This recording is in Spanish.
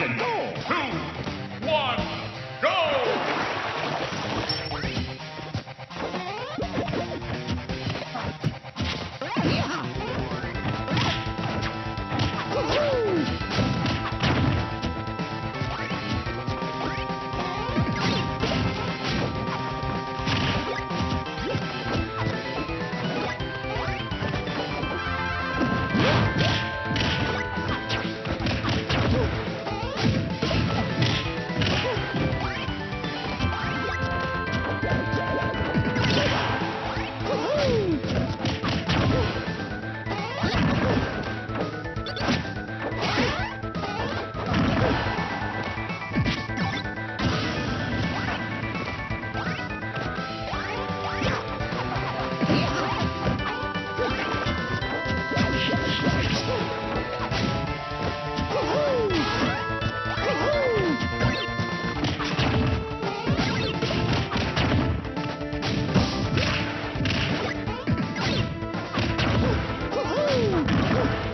presentó Gracias.